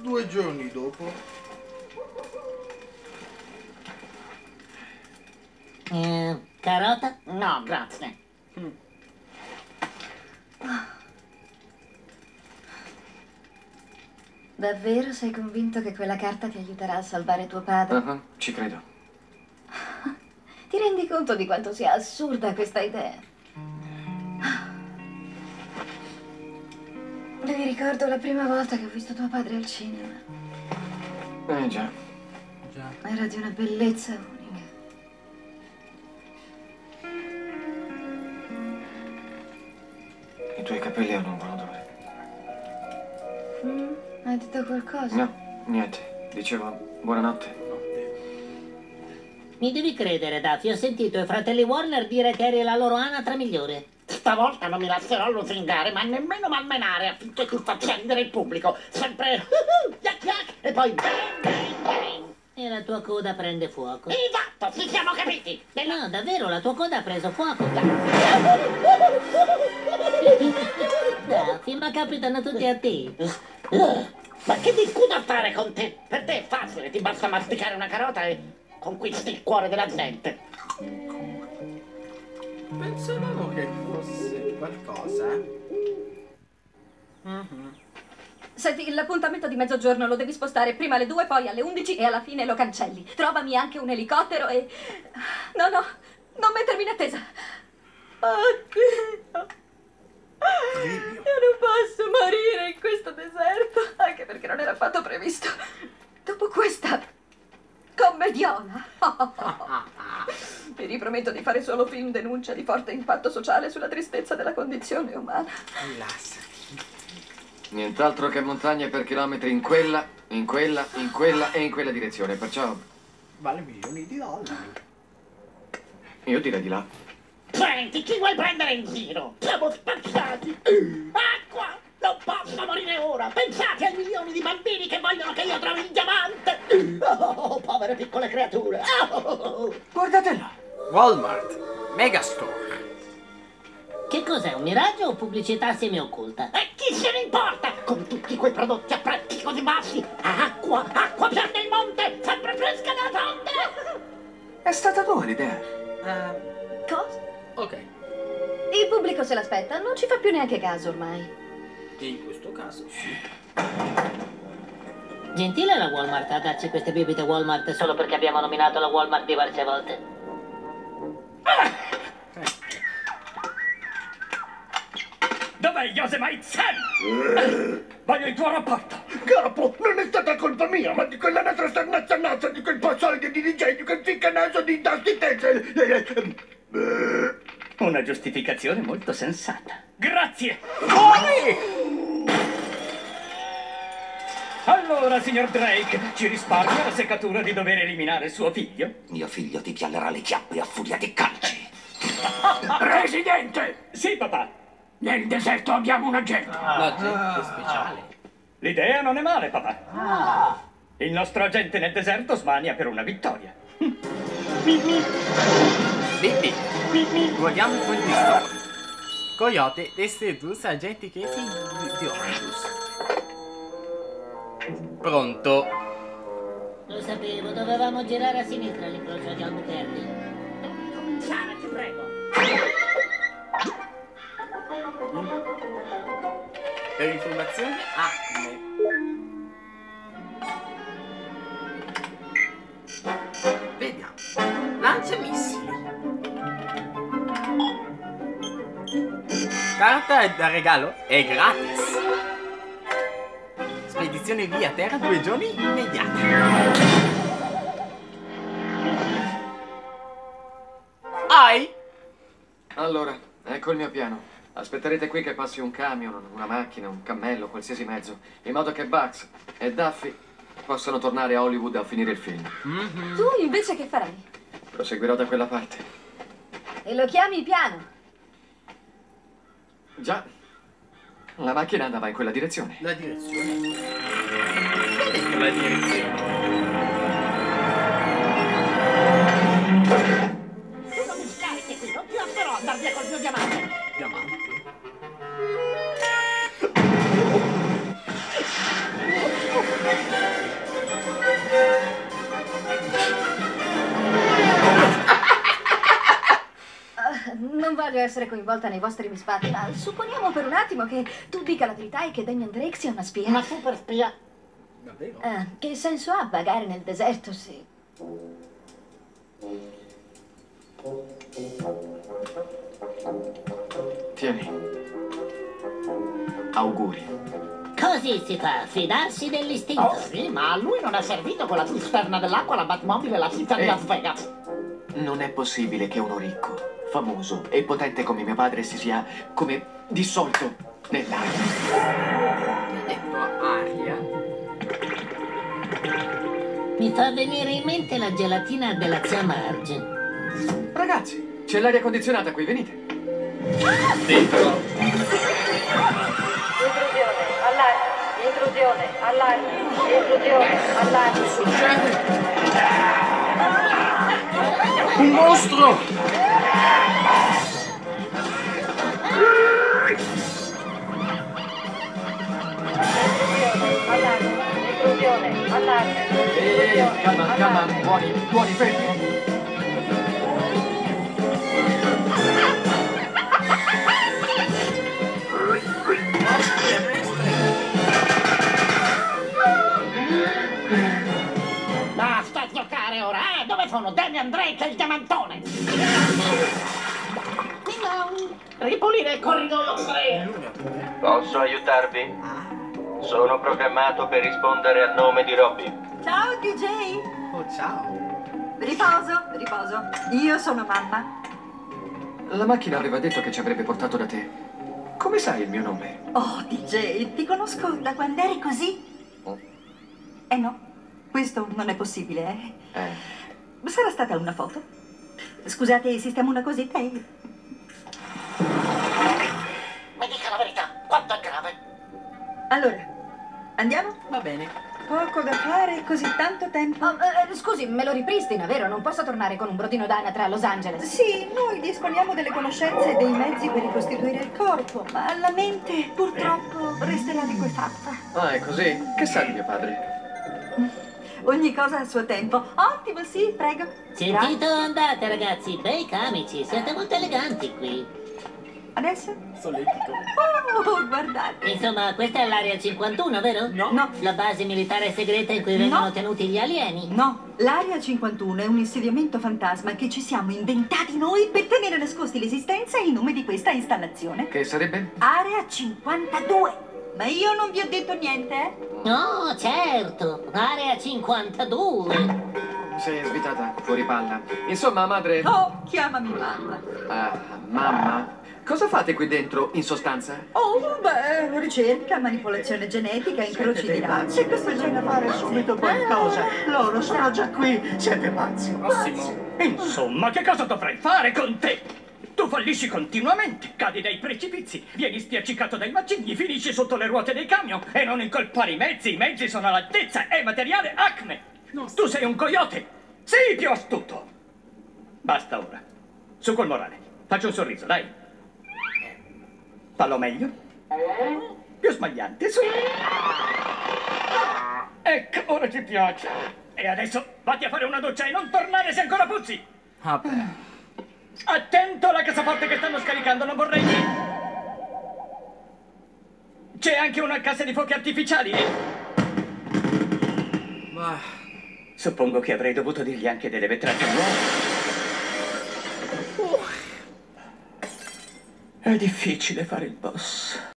Due giorni dopo. Eh, carota? No, grazie. Davvero sei convinto che quella carta ti aiuterà a salvare tuo padre? Ah, ci credo. Ti rendi conto di quanto sia assurda questa idea? Ricordo la prima volta che ho visto tuo padre al cinema. Eh già. Già. Era di una bellezza unica. I tuoi capelli hanno un buon odore. Mm, hai detto qualcosa? No, niente. Dicevo buonanotte. Mi devi credere, Daffy, ho sentito i fratelli Warner dire che eri la loro anatra migliore. Stavolta non mi lascerò lusingare, ma nemmeno malmenare affinché tu faccia ridere il pubblico. Sempre yak yak e poi bang bang bang. E la tua coda prende fuoco. Esatto, ci siamo capiti. Bella- No, davvero, la tua coda ha preso fuoco. Daffy, ma capitano tutti a te. Ma che discuto a fare con te? Per te è facile, ti basta masticare una carota e conquisti il cuore della gente. Pensavamo che fosse qualcosa. Senti, l'appuntamento di mezzogiorno lo devi spostare prima alle 2, poi alle 11 e alla fine lo cancelli. Trovami anche un elicottero e... No, no, non mettermi in attesa. Oddio. Io non posso morire in questo deserto, anche perché non era affatto previsto. Dopo questa commediola. Vi riprometto di fare solo film denuncia di forte impatto sociale sulla tristezza della condizione umana. Rilassati. Nient'altro che montagne per chilometri in quella, in quella, in quella e in quella direzione. Perciò Vale milioni di dollari. io direi di là. Senti, chi vuoi prendere in giro? Siamo spazzati! Acqua! Non posso morire ora! Pensate ai milioni di bambini che vogliono che io trovi il diamante! Oh, povere piccole creature! Oh. Guardate là. Walmart. Megastore. Che cos'è, un miraggio o pubblicità semi-occulta? E chi se ne importa? Con tutti quei prodotti a prezzi così bassi! Acqua! Acqua pianta il monte! Sempre fresca dalla fonte! È stata tua l'idea. Eh, Cosa? ok. Il pubblico se l'aspetta, non ci fa più neanche caso ormai. In questo caso sì. Gentile la Walmart a darci queste bibite Walmart solo perché abbiamo nominato la Walmart diverse volte. Dov'è Yosemite Sam? Voglio il tuo rapporto. Capo, non è stata colpa mia, ma di quella nostra sternazza di quel possoide di DJ, di quel ficcanaso di Dusty Tensel. Una giustificazione molto sensata. Grazie. Allora, signor Drake, ci risparmia la seccatura di dover eliminare suo figlio? Mio figlio ti piallerà le chiappe a furia di calci. Presidente, Sì, papà. nel deserto abbiamo un agente. L'agente speciale. L'idea non è male, papà. Il nostro agente nel deserto smania per una vittoria. Bimbi. Guardiamo i conti storici. Coyote, Destedus, agenti Casey di Omnibus. Pronto? Lo sapevo, dovevamo girare a sinistra all'incrocio di Albuquerque. Non cominciare, ti prego! Per informazioni, Acme. Vediamo. Lancia missili. Carta da regalo è gratis. Spedizione via terra due giorni immediati. Ai! Allora, ecco il mio piano. Aspetterete qui che passi un camion, una macchina, un cammello, qualsiasi mezzo, in modo che Bugs e Duffy possano tornare a Hollywood a finire il film. Tu invece che farai? Proseguirò da quella parte. E lo chiami piano? Già, la macchina andava in quella direzione. La direzione. La direzione. Essere coinvolta nei vostri misfatti, ma supponiamo per un attimo che tu dica la verità e che Damian Drake sia una spia. Una super spia. Davvero? Ah, che senso ha vagare nel deserto se... Tieni. Auguri. Così si fa, fidarsi dell'istinto. Oh sì, ma a lui non è servito con la cisterna dell'acqua, la Batmobile e la città di Eh. Las Vegas. Non è possibile che uno ricco, famoso e potente come mio padre si sia come dissolto nell'aria. Ha detto aria. Mi fa venire in mente la gelatina della zia Marge. Ragazzi, c'è l'aria condizionata qui, venite. Dentro. Intrusione, allarme, intrusione, allarme, intrusione, allarme. Succede? Un mostro! Allarme, intrusione, allarme. Ehi, calma, calma, buoni, buoni, fermi. Sono Damian Drake e il diamantone? Ripulire il corridoio 3. Posso aiutarvi? Sono programmato per rispondere al nome di Robby. Ciao DJ, Oh, ciao. riposo, riposo. Io sono mamma. La macchina aveva detto che ci avrebbe portato da te. Come sai il mio nome? Oh DJ, ti conosco da quando eri così. Eh no, questo non è possibile, eh. Eh, Sarà stata una foto. Scusate, sistemo una cosetta e... Mi dica la verità, quanto è grave? Allora, andiamo? Va bene. Poco da fare, così tanto tempo. Oh, eh, scusi, me lo ripristina, vero? Non posso tornare con un brodino d'anatra a Los Angeles. Sì, noi disponiamo delle conoscenze e dei mezzi per ricostituire il corpo, ma la mente purtroppo resterà liquefatta. ah, è così? Che sa di mio padre? Ogni cosa a suo tempo. Ottimo, sì, prego. Sentito, andate ragazzi, bei camici, siete molto eleganti qui. Adesso? Solletico. Oh, guardate. Insomma, questa è l'area 51, vero? No. No, La base militare segreta in cui No. vengono tenuti gli alieni? no, l'area 51 è un insediamento fantasma che ci siamo inventati noi per tenere nascosti l'esistenza e il nome di questa installazione. Che sarebbe? Area 52. Ma io non vi ho detto niente, eh? No, certo, area 52. Sei svitata, fuori palla. Insomma, madre... Oh, chiamami mamma. Ah, mamma. Cosa fate qui dentro, in sostanza? Oh, beh, ricerca, manipolazione genetica, incroci di razze, questo genere. Fare subito qualcosa. Loro sono già qui. Siete pazzi. Massimo. Insomma, che cosa dovrei fare con te? Tu fallisci continuamente, cadi dai precipizi, vieni spiaccicato dai macigni, finisci sotto le ruote dei camion e non incolpare i mezzi, i mezzi sono all'altezza, è materiale Acme. Tu sei un coyote, sei più astuto. Basta ora. Su col morale, faccio un sorriso, dai. Fallo meglio. Più smagliante, su. Ecco, ora ci piace. E adesso vatti a fare una doccia e non tornare se ancora puzzi. Vabbè. Attento alla cassaforte che stanno scaricando, non vorrei che... C'è anche una cassa di fuochi artificiali. eh? Ma... Suppongo che avrei dovuto dirgli anche delle vetrate nuove. È difficile fare il boss.